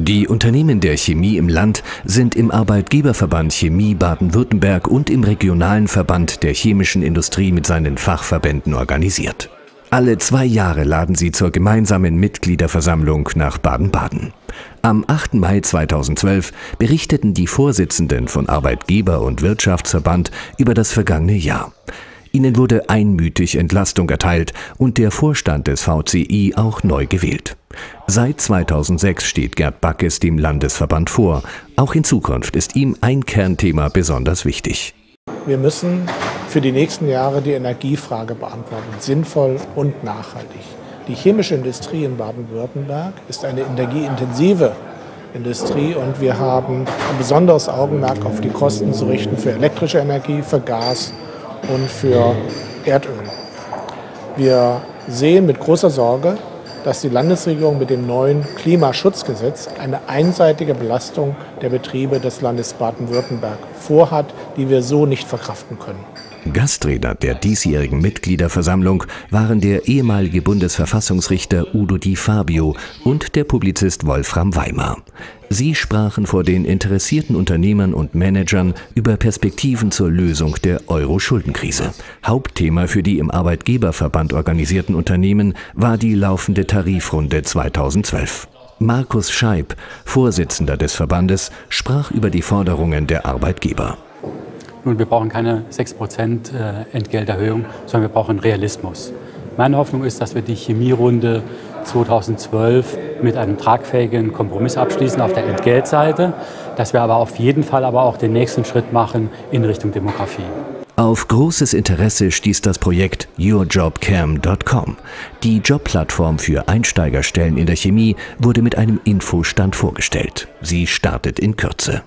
Die Unternehmen der Chemie im Land sind im Arbeitgeberverband Chemie Baden-Württemberg und im regionalen Verband der chemischen Industrie mit seinen Fachverbänden organisiert. Alle zwei Jahre laden sie zur gemeinsamen Mitgliederversammlung nach Baden-Baden. Am 8. Mai 2012 berichteten die Vorsitzenden von Arbeitgeber- und Wirtschaftsverband über das vergangene Jahr. Ihnen wurde einmütig Entlastung erteilt und der Vorstand des VCI auch neu gewählt. Seit 2006 steht Gerd Backes dem Landesverband vor. Auch in Zukunft ist ihm ein Kernthema besonders wichtig. Wir müssen für die nächsten Jahre die Energiefrage beantworten, sinnvoll und nachhaltig. Die chemische Industrie in Baden-Württemberg ist eine energieintensive Industrie und wir haben ein besonderes Augenmerk auf die Kosten zu richten für elektrische Energie, für Gas und für Erdöl. Wir sehen mit großer Sorge, dass die Landesregierung mit dem neuen Klimaschutzgesetz eine einseitige Belastung der Betriebe des Landes Baden-Württemberg vorhat, die wir so nicht verkraften können. Gastredner der diesjährigen Mitgliederversammlung waren der ehemalige Bundesverfassungsrichter Udo Di Fabio und der Publizist Wolfram Weimar. Sie sprachen vor den interessierten Unternehmern und Managern über Perspektiven zur Lösung der Euro-Schuldenkrise. Hauptthema für die im Arbeitgeberverband organisierten Unternehmen war die laufende Tarifrunde 2012. Markus Scheib, Vorsitzender des Verbandes, sprach über die Forderungen der Arbeitgeber. Nun, wir brauchen keine 6% äh, Entgelterhöhung, sondern wir brauchen Realismus. Meine Hoffnung ist, dass wir die Chemierunde 2012 mit einem tragfähigen Kompromiss abschließen auf der Entgeltseite, dass wir aber auf jeden Fall aber auch den nächsten Schritt machen in Richtung Demografie. Auf großes Interesse stieß das Projekt yourjobcam.com. Die Jobplattform für Einsteigerstellen in der Chemie wurde mit einem Infostand vorgestellt. Sie startet in Kürze.